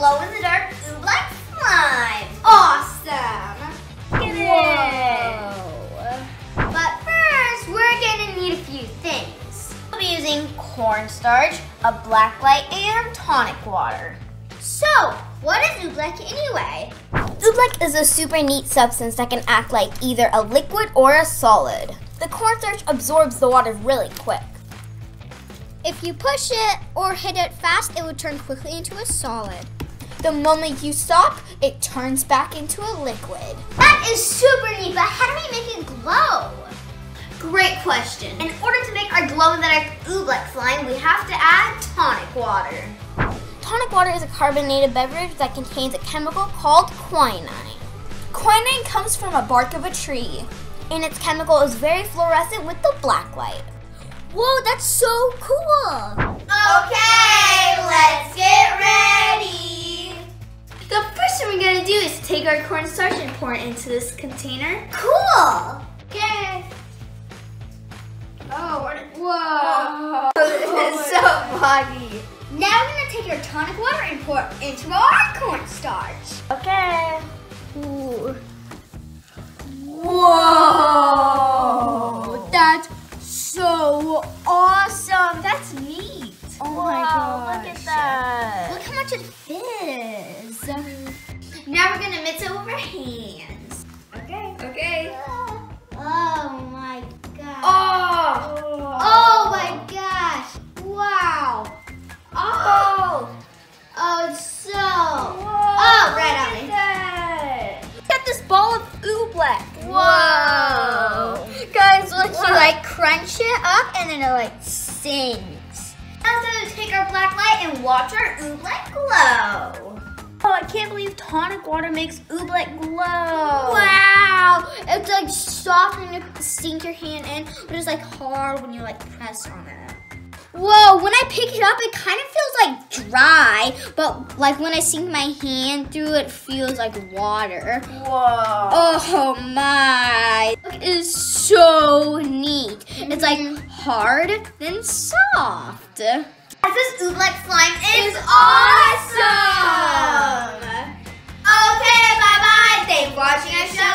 glow-in-the-dark Oobleck slime. Awesome. At it. But first, we're gonna need a few things. We'll be using cornstarch, a black light, and tonic water. So, what is Oobleck anyway? Oobleck is a super neat substance that can act like either a liquid or a solid. The cornstarch absorbs the water really quick. If you push it or hit it fast, it will turn quickly into a solid. The moment you stop, it turns back into a liquid. That is super neat, but how do we make it glow? Great question. In order to make our glow-in-the-dark oobleck slime, we have to add tonic water. Tonic water is a carbonated beverage that contains a chemical called quinine. Quinine comes from a bark of a tree, and its chemical is very fluorescent with the black light. Whoa, that's so cool! Okay, let's get ready! The first thing we're gonna do is take our cornstarch and pour it into this container. Cool! Okay. Oh. Whoa. Oh it's so foggy. Now we're gonna take our tonic water and pour it into our cornstarch. Okay. Ooh. Whoa! Crunch it up and then it like sings. Now to take our black light and watch our oobleck glow. Oh, I can't believe tonic water makes oobleck glow. Wow! It's like soft when you sink your hand in, but it's like hard when you like press on it. Whoa, when I pick it up, it kind of feels like dry, but like when I sink my hand through, it feels like water. Whoa. Oh my. It is so neat. Mm -hmm. It's like mm-hmm. hard, then soft. This Ooblex slime is awesome. awesome. Okay, bye-bye. Thanks for watching our show.